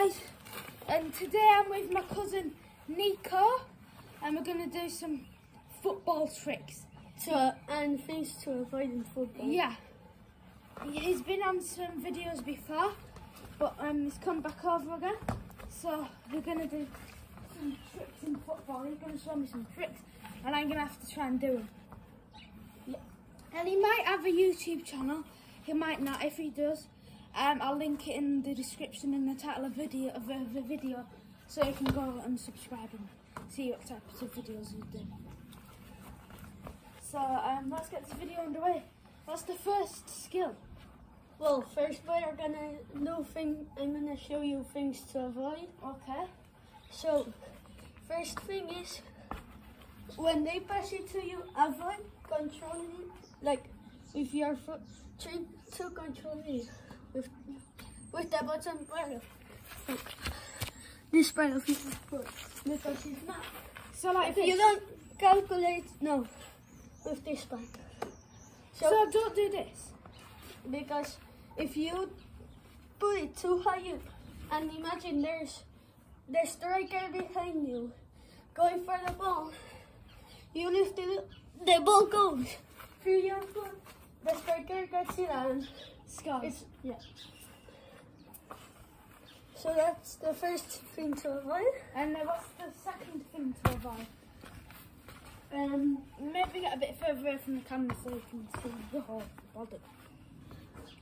guys, and today I'm with my cousin Niko, and we're gonna do some football tricks. to and things to avoid in football. Yeah, he's been on some videos before, but um, he's come back over again. So we're gonna do some tricks in football. He's gonna show me some tricks, and I'm gonna have to try and do them. Yeah. And he might have a YouTube channel. He might not. If he does, um, I'll link it in the description in the title of video of the, video, so you can go and subscribe and see what types of videos he do. So um, let's get this video underway. What's the first skill? Well, first we're gonna do thing. I'm gonna show you things to avoid. Okay. So, first thing is when they pass it to you, avoid controlling it. Like with your foot, try to control it with with the bottom part of this part of your foot because it's not. So like If you don't calculate, no, with this part. So, So, don't do this. because if you put it too high up and imagine there's the striker behind you going for the ball, you lift it the ball goes through your foot, the striker gets it and It's yeah. So that's the first thing to avoid. And then what's the second thing to avoid? Um, Maybe get a bit further away from the camera so you can see the whole body.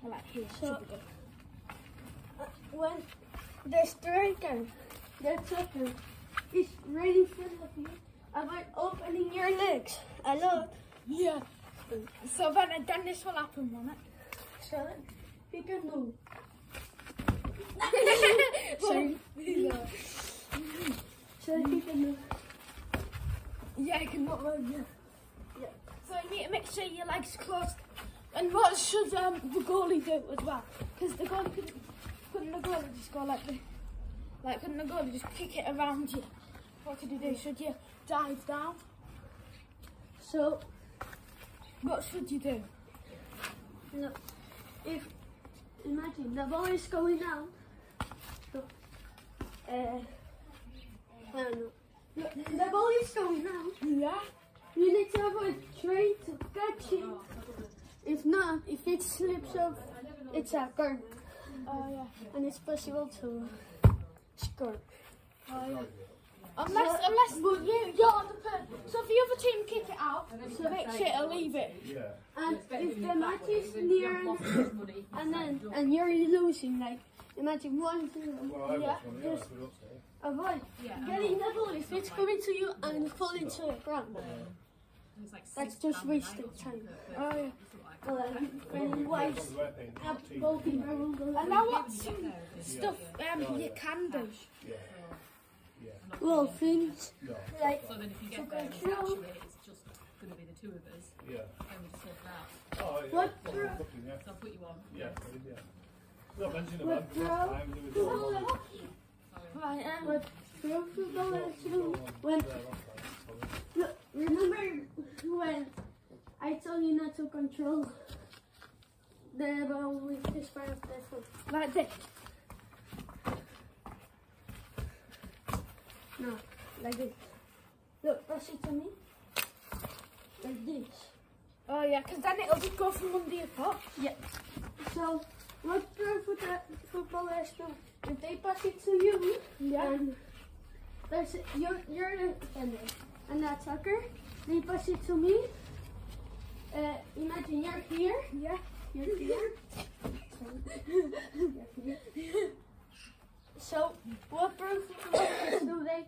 I like here. So- should be good. when the striker, the attacker, is right in front of you, about opening your legs lot. Yeah. So then again, this will happen, won't it? He can do. Sorry. yeah. So that he. Yeah, you can look like yeah. Yeah. So you need to make sure your legs closed. And what should um, the goalie do as well? Because the goalie couldn't, couldn't the goalie just go like this? Like couldn't the goalie just kick it around you? What could you do? Should you dive down? So What should you do? If imagine the ball is going down, So, uh, I don't know. Look, The ball is going out. Yeah. You need to avoid trying to catch it. If not, if it slips off, it's a goal, Oh yeah. and it's possible to score. Oh yeah. Unless, unless well, you, you're the person. So if the other team kick it out, so make sure to leave it. Yeah. And if the match is near and, and then and you're losing, like imagine one zero, yeah, just avoid getting the ball if it's coming to you and falling to the ground. That's just wasted time. Oh yeah. And wise goalkeeper will. And now what's some stuff um, you can do? Well, things like So then if you get there and control actually it's just going to be the two of us, Yeah. then we just sort it out. Oh, yeah. What? Well, looking, yeah. So I'll put you on. Yeah, yeah. Not mentioning What about draw? time we were doing all Sorry. Right, um, what throw football is you when there last time. look, remember when I told you not to control the ball with this part of the foot. like this. No, like this. Look, pass it to me. Like this. Oh yeah, because then it'll just go from under your foot. Yeah. So, what pro foot footballers do? If they pass it to you, Yeah. and there's you're you're the defender and the attacker, they pass it to me. Uh, imagine you're here, Yeah. you're here. You're here. So, what pro footballers do? They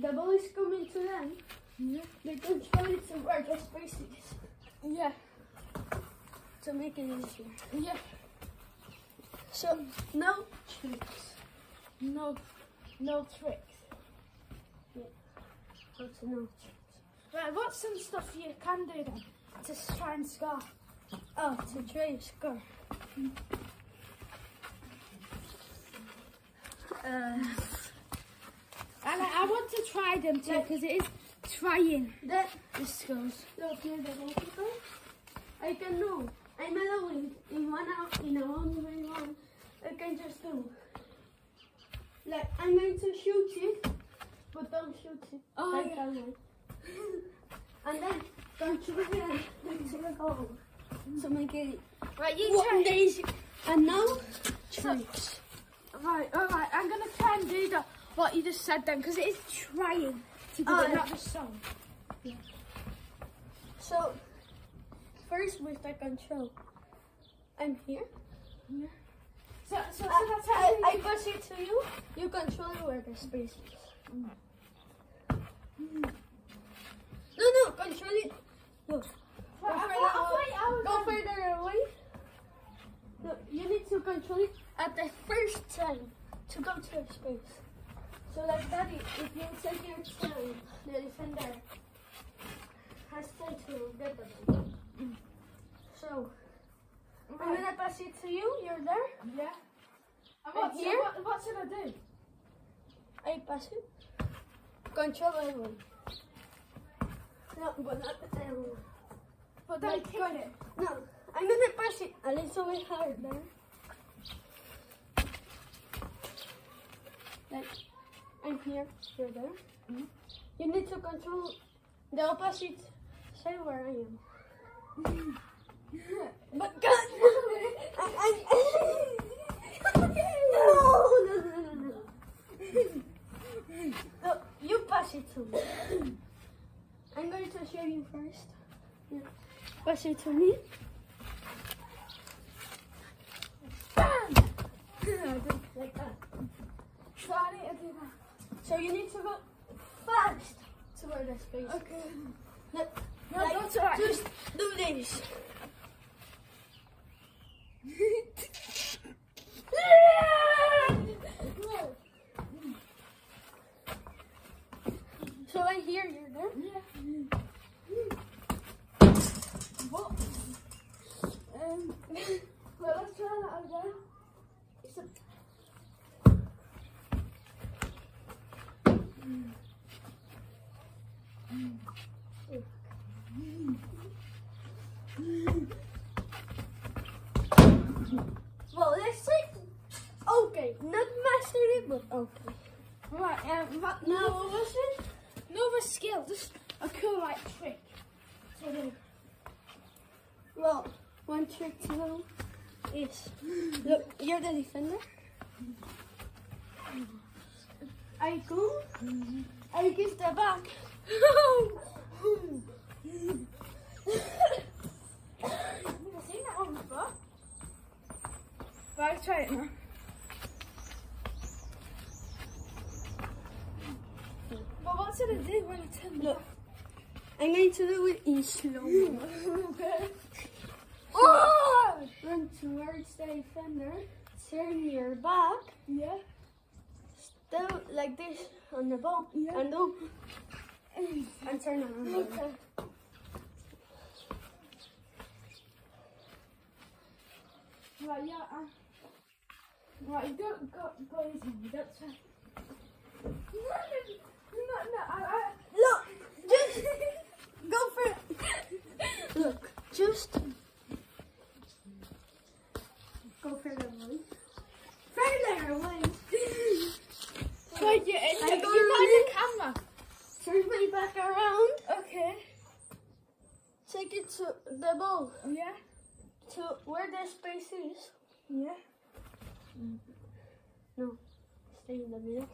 the ball is coming to them. Yeah. They control it to where the space is Yeah. to make it easier. Yeah. So, no tricks. No, no tricks. How to know tricks. Right, what's some stuff you can do then to try and score? Oh, to try and score. Uh, And I, I want to try them too because it is trying that the scores. look near the goalkeeper. I can do. I'm allowing in one out in a one by one. I can just do like I'm going to shoot you, but don't shoot it. Oh, like yeah. and then don't shoot it into the hole to make it Right, you one try. And now tricks. Right, alright, I'm gonna try and do the what you just said then, because it is trying to do Oh, it, not song. So first with the control, I'm here. So, so, uh, so I, that's how I, you- I pass it to you. You control where the space is. Mm. No, no, control it. Look. Go I further, thought- I away. thought I was Go further away. Look, you need to control it at the first time to go to a space. So like that, if you take your time, the defender has time to get the ball. So I'm gonna pass it to you. You're there. Yeah. And what, here? what, what should I do? I pass it. Control everyone. No, but not everyone. But don't Like, kick it. No, I'm gonna pass it a little bit harder. Like, I'm here, you're there. Mhm. You need to control the opposite side where I am. But God, I, I, no, no, no, no, no. No, you pass it to me. I'm going to show you first. Yeah. Pass it to me. Like that. So I need to do that. So you need to go fast to where the space. Okay. No, No, like, that's alright. Just do this. so I hear you're there. Yeah. What? Um, well, let's try that again. It's a Well, let's say okay, not mastered it, but okay. Right, um, but Now no, what was it? no skill, just a cool like trick. to do. Well, one trick to do is look, you're the defender. I go, I give the back. I've seen that one before. It now. But what should I do when I turn the Look, I'm going to do it in slow. okay. Oh! Run towards the defender. Turn your back. Yeah. Do like this on the ball. Yeah. And do and turn around. Okay. Right, yeah. Uh. Right, you don't go, go easy. You don't try. No, no, no. I, I, Look, just go for it. Look, just go further away. Further away. Right, you, I you, go you got around. the camera. Turn my back around. Okay. Take it to the ball. Yeah. To where the space is. Yeah. No, in the middle.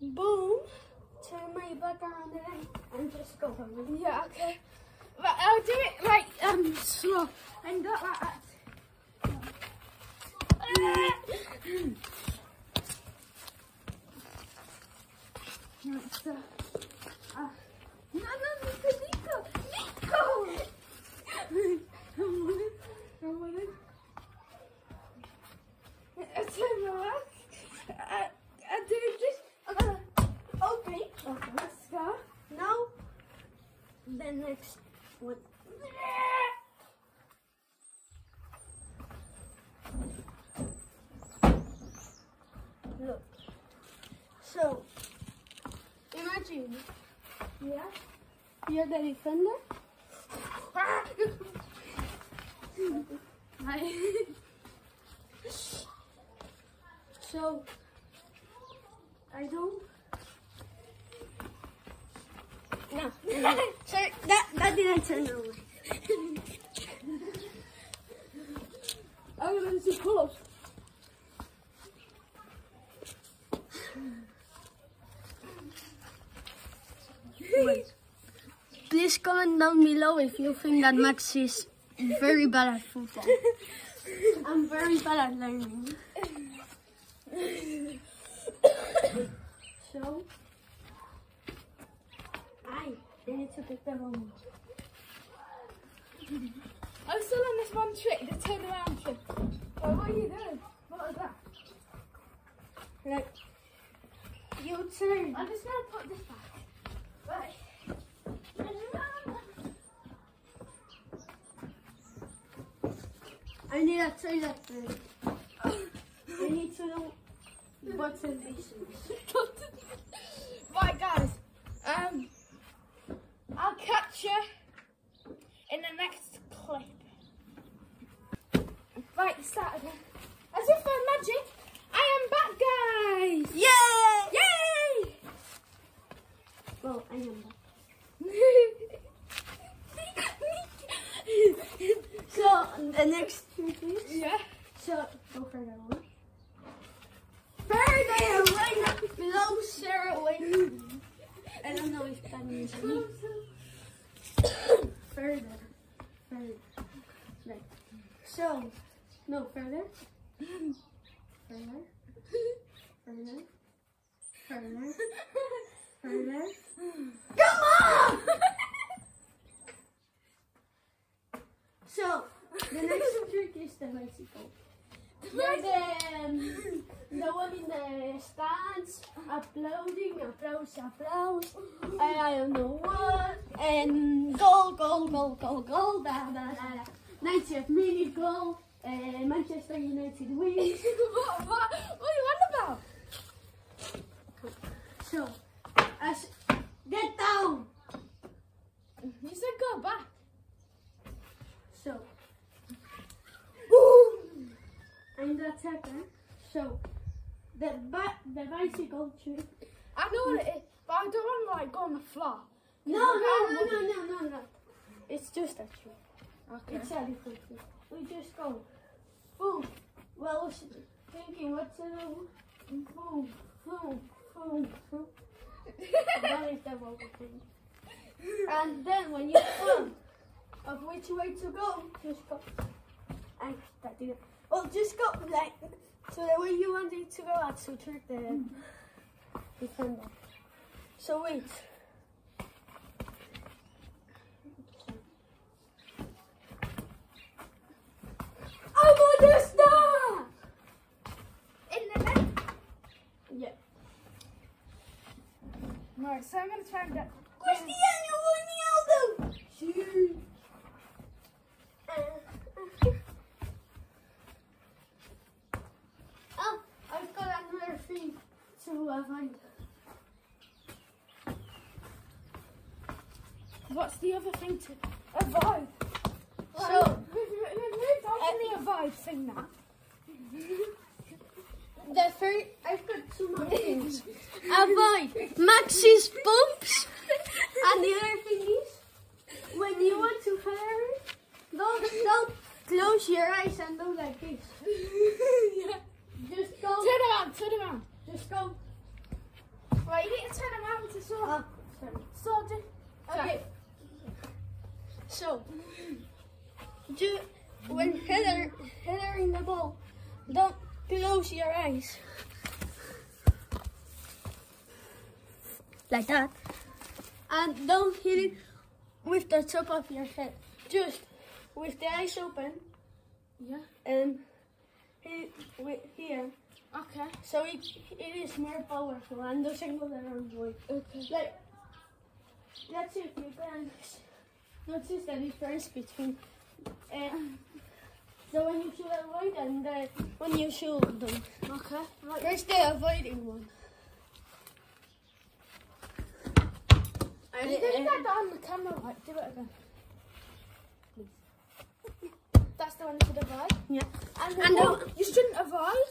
Boom. Turn my back around again and just go away. Yeah, okay. Right, I'll do it like um slow and not like that. Right, so, uh, no, no, Niko, Niko, Niko! Come on in, come on in. I turn my back. I, I do this. Uh, Okay. okay, let's go. Now, the next one. Look. So, imagine Yeah. you're the defender. So I don't. No, that didn't turn over. I'm gonna do pull-ups. Please comment down below if you think that Max is very bad at football. I'm very bad at learning. so, I need to pick the wrong one. I'm still on this one trick, the turn around trick. Oh, what are you doing? What was that? Like, you turn. I'm just gonna put this back. Right. I need a toilet thing. I need to know in this. right, guys. Um, I'll catch you in the next clip. Right, start again. As if by magic, I am back, guys. Yay! Yay! Well, I am back. So, the next two, please. yeah. So, go for that one. Further away, not closer away. I don't know if that means any. Further. Further. Right. So, no, further. Further. Further. Further. Further. Come on! so, the next trick is the bicycle. You're the, the one in the stands, applauding, applause, applause, I, I don't know what, and goal, goal, goal, goal, goal, da, da, da, da. 90th minute goal, uh, Manchester United wins. what, what, what are you on about? So, as, get down! You said go back. So, The attacker. So, the, bi- the bicycle trick. I know what it is, but I don't want to like go on the floor. No, no, no, no, no, no, no. It's just a trick. Okay. It's a little trick. We just go, boom. Well, I was thinking what to do. Boom, boom, boom, boom. that is the vocal thing. And then when you come of which way to go, just go. And that did it. Well, just go like so the way you want it to go out to trick the mm. defender. So wait. Oh, I'm on the star! In the net. Yeah. Right, so I'm to try and get. Cristiano Ronaldo! Shoot. Oh, I've got another thing to uh, find. What's the other thing to avoid? So, we've, we've moved on to the uh, avoid thing now. the first, I've got two more things. Oh, avoid Max's bumps. And the other thing is, when you want to fire, don't, don't close your eyes and do like this. yeah. Just go. Turn around, turn around. Just go. Right, you need to turn around to sort. Oh, ah, sorry. Sort it. Okay. So, do when header headering the ball, don't close your eyes. Like that. And don't hit it with the top of your head. Just with the eyes open Yeah. and hit it with here. Okay. So it, it is more powerful and doesn't go the wrong way. Okay. Like, that's it, see if you can notice the difference between uh, the one you should avoid and the one you should do. Okay. Right. First, the avoiding one. You did that on the camera, right? Do it again. That's the one you should avoid. Yeah. And, And no, you shouldn't avoid.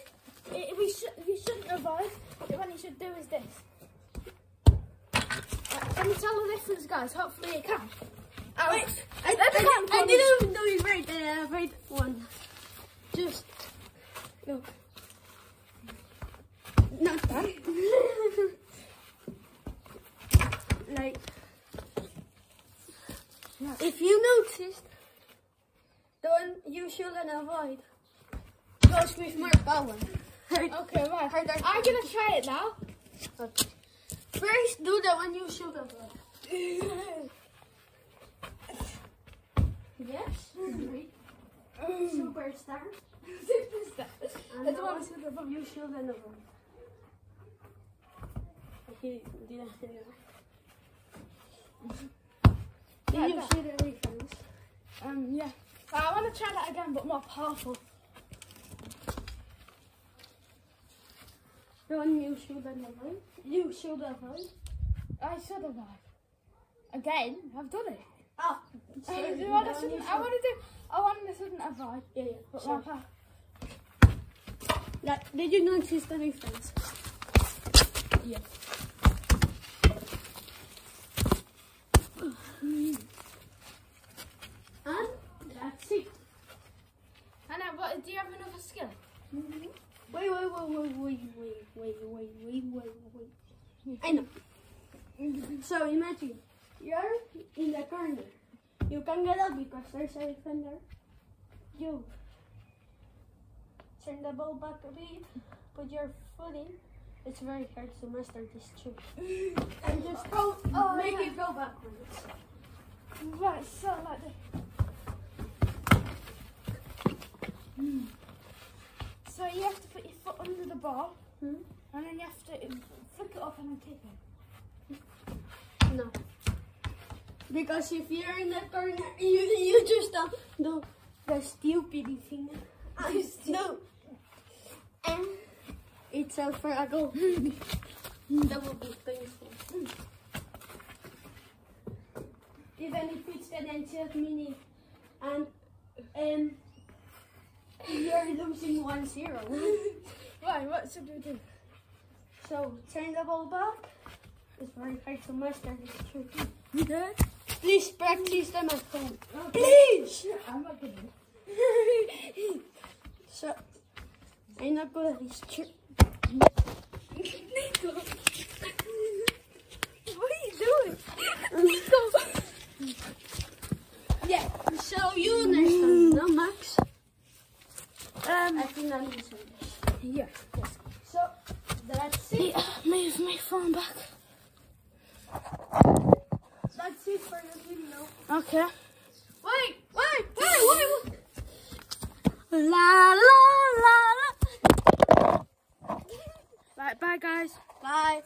It, we should, you shouldn't avoid. What you should do is this. Uh, Can you tell the difference, guys? Hopefully you can. Oh, Wait, I, I, I didn't do it right. Uh, right one. Just no. Not that. like, if you noticed, the one you shouldn't avoid goes with Mark Bowen. Okay, right. Hard, hard. I'm gonna try it now. Okay. First, do the one you should avoid. Yes. Superstar. Superstar. Это вам сюда повьющил за ногу. Окей, где Yeah, you should have refills. Um, yeah. Uh, I want to try that again, but more powerful. one. you should have You should have I should have Again, I've done it. Ah, I sorry, want to shouldn't. I want to do. I want to shouldn't avoid. Yeah, yeah. But Sorry. Like, did you notice the reference? Yes. And that's it. And then, what? Do you have another skill? Wait, wait, wait, wait, wait, wait, wait, wait, wait, wait, wait. I know. So imagine you're in the corner. You can get out because there's a defender. You turn the ball back a bit, put your foot in. It's very hard to master this trick. And just go, Oh, make yeah. it go backwards. Right. So like. Hmm. So you have to put your foot under the ball, Hmm? and then you have to flick it up and then kick it. No. Because if you're in the corner, you you just don't do the stupid thing. No. And it's a for a goal. that would be painful. Even if it's the 90th minute and um, you're losing 1-0. Right. What should we do? so turn the ball back. It's very hard to master this trick. Good. Please practice at home. Please. I'm not gonna. Do. So, I'm not good at this. Niko. what are you doing? Niko. Yeah, so you understand, no, Max? Um. I think I understand. Yeah. So, that's it. Move my phone back. That's for the video. Okay. Wait, wait, wait, wait, wait. La la la la. Right. Bye, guys. Bye.